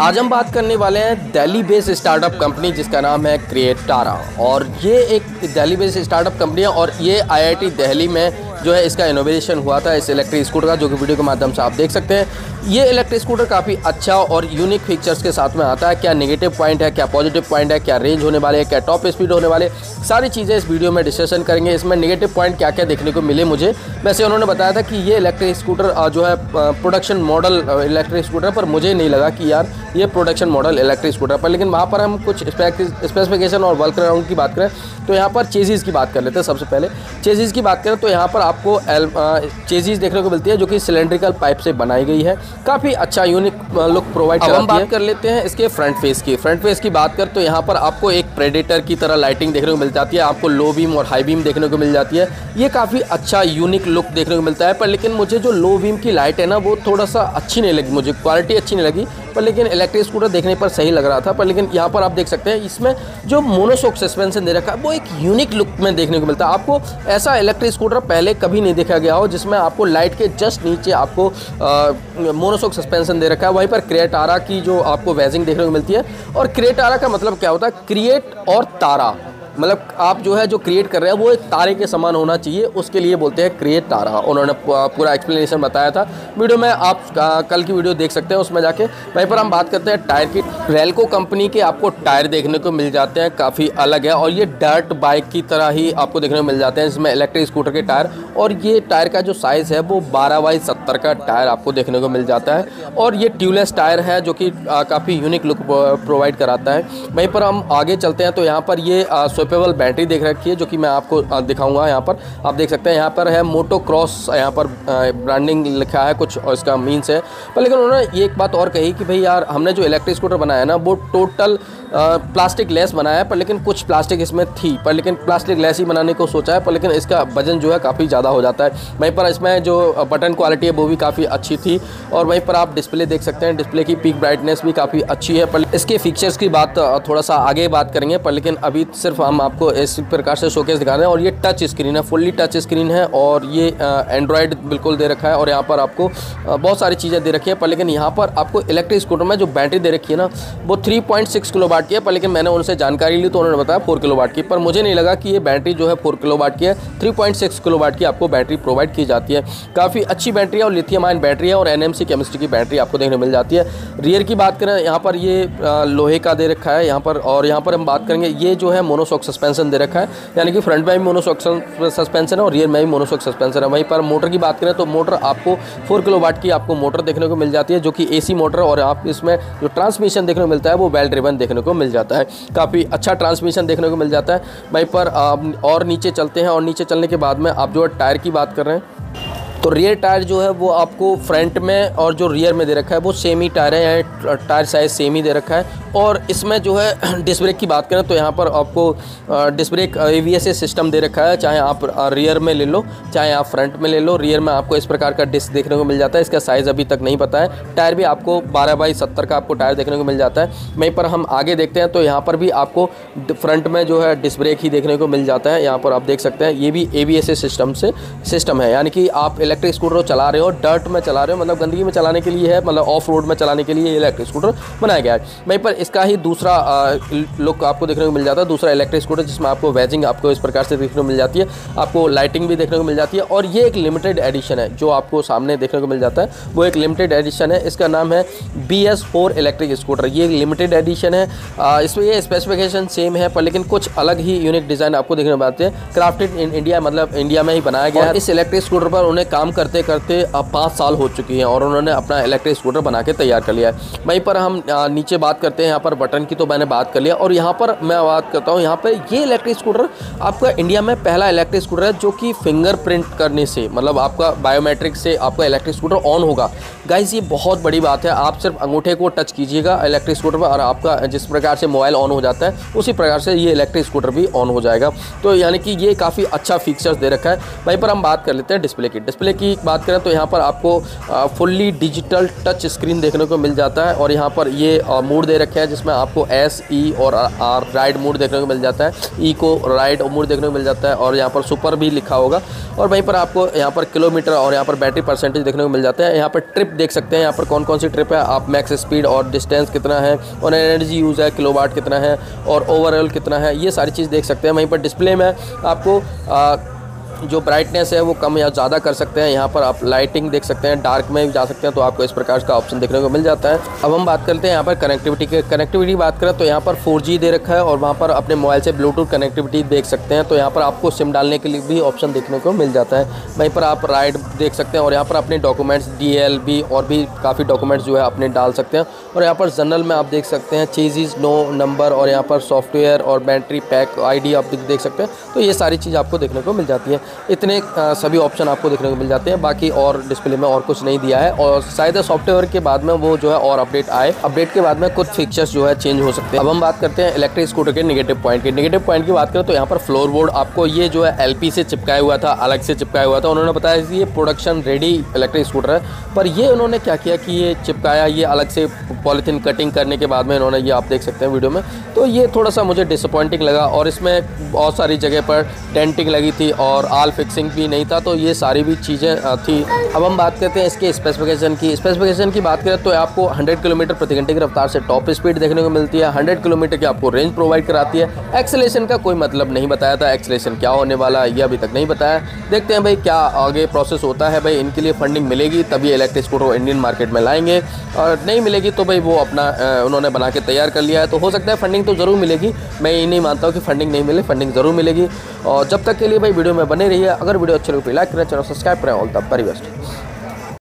आज हम बात करने वाले हैं दिल्ली बेस्ड स्टार्टअप कंपनी जिसका नाम है क्रिएटारा और ये एक दिल्ली बेस्ड स्टार्टअप कंपनी है और ये आईआईटी दिल्ली में जो है इसका इनोवेशन हुआ था इस इलेक्ट्रिक स्कूटर का, जो कि वीडियो के माध्यम से आप देख सकते हैं। ये इलेक्ट्रिक स्कूटर काफ़ी अच्छा और यूनिक फीचर्स के साथ में आता है। क्या नेगेटिव पॉइंट है, क्या पॉजिटिव पॉइंट है, क्या रेंज होने वाले हैं, क्या टॉप स्पीड होने वाले सारी चीज़ें इस वीडियो में डिस्कशन करेंगे। इसमें नेगेटिव पॉइंट क्या क्या देखने को मिले मुझे? वैसे उन्होंने बताया था कि ये इलेक्ट्रिक स्कूटर जो है प्रोडक्शन मॉडल इलेक्ट्रिक स्कूटर पर मुझे नहीं लगा कि यार ये प्रोडक्शन मॉडल इलेक्ट्रिक स्कूटर पर लेकिन वहाँ पर हम कुछ स्पेसिफिकेशन और वर्क अराउंड की बात करें तो यहाँ पर चेजीज़ की बात कर लेते हैं सबसे पहले। चेजीज़ की बात करें तो यहाँ पर आपको चेजीज़ देखने को मिलती है जो कि सिलेंड्रिकल पाइप से बनाई गई है। काफ़ी अच्छा यूनिक लुक प्रोवाइड हम बात कर लेते हैं इसके फ्रंट फेस की। फ्रंट फेस की बात कर तो यहाँ पर आपको एक प्रेडेटर की तरह लाइटिंग देखने को मिल जाती है आपको लो बीम और हाई बीम देखने को मिल जाती है। ये काफ़ी अच्छा यूनिक लुक देखने को मिलता है पर लेकिन मुझे जो लो बीम की लाइट है ना वो थोड़ा सा अच्छी नहीं लगी मुझे क्वालिटी अच्छी नहीं लगी। पर लेकिन इलेक्ट्रिक स्कूटर देखने पर सही लग रहा था, पर लेकिन यहाँ पर आप देख सकते हैं, इसमें जो मोनोसोक सस्पेंशन दे रखा है, वो एक यूनिक लुक में देखने को मिलता है। आपको ऐसा इलेक्ट्रिक स्कूटर पहले कभी नहीं देखा गया हो, जिसमें आपको लाइट के जस्ट नीचे आपको मोनोसोक सस्पेंशन दे रखा है। वहीं पर क्रिएटारा की जो आपको वेजिंग देखने को मिलती है। और क्रिएटारा का मतलब क्या होता है? क्रिएट और तारा मतलब आप जो है जो क्रिएट कर रहे हैं, वो एक तारे के समान होना चाहिए, उसके लिए बोलते हैं क्रिएट तारा। उन्होंने पूरा एक्सप्लेनेशन बताया था। वीडियो में आप कल की वीडियो देख सकते हैं उसमें जाके। वहीं पर हम बात करते हैं टायर की। रेलको कंपनी के आपको टायर देखने को मिल जाते हैं, काफ़ी अलग है। और ये डर्ट बाइक की तरह ही आपको देखने को मिल जाते हैं इसमें इलेक्ट्रिक स्कूटर के टायर। और ये टायर का जो साइज़ है, वो बारह बाई सत्तर का टायर आपको देखने को मिल जाता है। और ये ट्यूबलेस टायर है, जो कि काफ़ी यूनिक लुक प्रोवाइड कराता है। वहीं पर हम आगे चलते हैं तो यहाँ पर ये स्वेपेबल बैटरी देख रखी है, जो कि मैं आपको दिखाऊँगा यहाँ पर। आप देख सकते हैं, यहाँ पर है मोटो क्रॉस यहाँ पर ब्रांडिंग लिखा है कुछ, और इसका मीन्स है। पर लेकिन उन्होंने ये एक बात और कही कि भाई यार, हमने जो इलेक्ट्रिक स्कूटर बनाया ना, वो टोटल प्लास्टिक लेस बनाया है, पर लेकिन कुछ प्लास्टिक इसमें थी, पर लेकिन प्लास्टिक लेस ही बनाने को सोचा है, पर लेकिन इसका वज़न जो है काफ़ी ज़्यादा हो जाता है। वहीं पर इसमें जो बटन क्वालिटी है, वो भी काफ़ी अच्छी थी, और वहीं पर आप डिस्प्ले देख सकते हैं, डिस्प्ले की पीक ब्राइटनेस भी काफ़ी अच्छी है, पर इसके फीचर्स की बात थोड़ा सा आगे बात करेंगे, पर लेकिन अभी सिर्फ़ हम आपको इस प्रकार से शोकेस दिखा रहे हैं, और ये टच स्क्रीन है, फुल्ली टच स्क्रीन है, और ये एंड्रॉयड बिल्कुल दे रखा है, और यहाँ पर आपको बहुत सारी चीज़ें दे रखी है, पर लेकिन यहाँ पर आपको इलेक्ट्रिक स्कूटर में जो बैटरी दे रखी है ना, वो three point six kilowatt की है, पर लेकिन मैंने उनसे जानकारी ली तो उन्होंने बताया फोर किलो वाट की पर मुझे नहीं लगा कि ये बैटरी जो है फोर किलो वाट की है। Three point six kilowatt की आपको बैटरी प्रोवाइड की जाती है। काफ़ी अच्छी बैटरी है और लिथियम आयन बैटरी है और एनएमसी केमिस्ट्री की बैटरी आपको देखने मिल जाती है। रियर की बात करें, यहाँ पर ये लोहे का दे रखा है यहाँ पर और यहाँ पर हम बात करेंगे, ये जो है मोनोसॉक सस्पेंशन दे रखा है। यानी कि फ्रंट में भी मोनोसॉक सस्पेंशन है और रियर में भी मोनोसॉक सस्पेंशन है। वहीं पर मोटर की बात करें तो मोटर आपको फोर किलो वाट की आपको मोटर देखने को मिल जाती है, जो कि एसी मोटर और आप इसमें जो ट्रांसमिशन देखने को मिलता है वो वेल ड्रिवन देखने को मिल जाता है। काफ़ी अच्छा ट्रांसमिशन देखने को मिल जाता है। वहीं पर और नीचे चलते हैं और नीचे चलने के बाद में आप जो है टायर की बात कर रहे हैं तो रियर टायर जो है वो आपको फ्रंट में और जो रियर में दे रखा है, वो सेम ही टायर है टायर साइज़ सेम ही दे रखा है। और इसमें जो है डिस्क ब्रेक की बात करें तो यहाँ पर आपको डिस्क ब्रेक ए सिस्टम दे रखा है, चाहे आप रियर में ले लो, चाहे आप फ्रंट में ले लो रियर में आपको इस प्रकार का डिस्क देखने को मिल जाता है। इसका साइज़ अभी तक नहीं पता है। टायर भी आपको बारह बाई सत्तर का आपको टायर देखने को मिल जाता है। वहीं पर हम आगे देखते हैं तो यहाँ पर भी आपको फ्रंट में जो है डिस्क ब्रेक ही देखने को मिल जाता है। यहाँ पर आप देख सकते हैं, ये भी ए सिस्टम से सिस्टम है। यानी कि आप इलेक्ट्रिक स्कूटर चला रहे हो डर्ट में चला रहे हो मतलब गंदगी में चलाने के लिए है मतलब ऑफ़ रोड में चलाने के लिए इलेक्ट्रिक स्कूटर बनाया गया है। वहीं पर इसका ही दूसरा लुक आपको देखने को मिल जाता है दूसरा इलेक्ट्रिक स्कूटर जिसमें आपको वेजिंग आपको इस प्रकार से देखने को मिल जाती है आपको लाइटिंग भी देखने को मिल जाती है और ये एक लिमिटेड एडिशन है जो आपको सामने देखने को मिल जाता है वो एक लिमिटेड एडिशन है इसका नाम है B S four electric scooter ये एक लिमिटेड एडिशन है इसमें ये स्पेसिफिकेशन सेम है पर लेकिन कुछ अलग ही यूनिक डिज़ाइन आपको देखने को मिलते हैं। क्राफ्टेड इन इंडिया मतलब इंडिया में ही बनाया गया है। इस इलेक्ट्रिक स्कूटर पर उन्हें काम करते करते अब पाँच साल हो चुकी हैं और उन्होंने अपना इलेक्ट्रिक स्कूटर बना के तैयार कर लिया है। वहीं पर हम नीचे बात करते हैं, यहाँ पर बटन की तो मैंने बात कर लिया और यहाँ पर मैं बात करता हूँ, यहाँ पर ये इलेक्ट्रिक स्कूटर आपका इंडिया में पहला इलेक्ट्रिक स्कूटर है जो कि फिंगरप्रिंट करने से मतलब आपका बायोमेट्रिक से आपका इलेक्ट्रिक स्कूटर ऑन होगा। गाइज़ ये बहुत बड़ी बात है, आप सिर्फ़ अंगूठे को टच कीजिएगा इलेक्ट्रिक स्कूटर पर और आपका जिस प्रकार से मोबाइल ऑन हो जाता है, उसी प्रकार से ये इलेक्ट्रिक स्कूटर भी ऑन हो जाएगा। तो यानी कि ये काफ़ी अच्छा फीचर्स दे रखा है। वहीं पर हम बात कर लेते हैं डिस्प्ले की। डिस्प्ले डिस्प्ले की बात करें तो यहाँ पर आपको फुल्ली डिजिटल टच स्क्रीन देखने को मिल जाता है और यहाँ पर ये मूड दे रखे हैं जिसमें आपको एस ई e और आर राइड मूड देखने को मिल जाता है। ई e को राइड मूड देखने को मिल जाता है और यहाँ पर सुपर भी लिखा होगा। और वहीं पर आपको यहाँ पर किलोमीटर और यहाँ पर बैटरी परसेंटेज देखने को मिल जाता है। यहाँ पर ट्रिप देख सकते हैं। यहाँ पर कौन कौन सी ट्रिप है? आप मैक्स स्पीड और डिस्टेंस कितना है? और एनर्जी यूज़ है? किलोवाट कितना है? और ओवरऑल कितना है? ये सारी चीज़ देख सकते हैं। वहीं पर डिस्प्ले में आपको जो ब्राइटनेस है, वो कम या ज़्यादा कर सकते हैं। यहाँ पर आप लाइटिंग देख सकते हैं डार्क में भी जा सकते हैं तो आपको इस प्रकार का ऑप्शन देखने को मिल जाता है। अब हम बात करते हैं यहाँ पर कनेक्टिविटी के। कनेक्टिविटी बात करें तो यहाँ पर फोर दे रखा है और वहाँ पर अपने मोबाइल से ब्लूटूथ कनेक्टिविटी देख सकते हैं। तो यहाँ पर आपको सिम डालने के लिए भी ऑप्शन देखने को मिल जाता है। वहीं पर आप राइड देख सकते हैं और यहाँ पर अपने डॉक्यूमेंट्स डीएलबी और भी काफ़ी डॉक्यूमेंट्स जो है अपने डाल सकते हैं। और यहाँ पर जनरल में आप देख सकते हैं चीज़ नो नंबर और यहाँ पर सॉफ्टवेयर और बैटरी पैक आई आप देख सकते हैं। तो ये सारी चीज़ आपको देखने को मिल जाती है। इतने सभी ऑप्शन आपको देखने को मिल जाते हैं। बाकी और डिस्प्ले में और कुछ नहीं दिया है। और शायद सॉफ्टवेयर के बाद में वो जो है और अपडेट आए। अपडेट के बाद में कुछ फीचर्स जो है चेंज हो सकते हैं। अब हम बात करते हैं इलेक्ट्रिक स्कूटर के निगेटिव पॉइंट की। निगेटिव पॉइंट की बात करें तो यहाँ पर फ्लोर बोर्ड आपको ये जो है एलपी से चिपकाया हुआ था, अलग से चिपकाया हुआ था। उन्होंने बताया कि ये प्रोडक्शन रेडी इलेक्ट्रिक स्कूटर है। पर ये उन्होंने क्या किया कि ये चिपकाया, ये अलग से पॉलीथीन कटिंग करने के बाद में इन्होंने ये आप देख सकते हैं वीडियो में। तो ये थोड़ा सा मुझे डिसअपॉइंटिंग लगा और इसमें बहुत सारी जगह पर डेंटिंग लगी थी और आल फिक्सिंग भी नहीं था तो ये सारी भी चीज़ें थी। अब हम बात करते हैं इसके स्पेसिफिकेशन की। स्पेसिफिकेशन की बात करें तो आपको 100 किलोमीटर प्रति घंटे की रफ्तार से टॉप स्पीड देखने को मिलती है। 100 किलोमीटर की आपको रेंज प्रोवाइड कराती है। एक्सलेशन का कोई मतलब नहीं बताया था। एक्सलेशन क्या होने वाला है, ये अभी तक नहीं बताया। देखते हैं भाई क्या आगे प्रोसेस होता है भाई। इनके लिए फंडिंग मिलेगी, तभी इलेक्ट्रिक स्कूटर इंडियन मार्केट में लाएँगे। और नहीं मिलेगी तो भाई वो अपना उन्होंने बना के तैयार कर लिया है। तो हो सकता है फंडिंग तो ज़रूर मिलेगी। मैं ये नहीं मानता हूँ कि फंडिंग नहीं मिले फंडिंग ज़रूर मिलेगी। और जब तक के लिए भाई वीडियो में बने रहिए। अगर वीडियो अच्छी लगे लाइक करें चैनल सब्सक्राइब करें। All the very best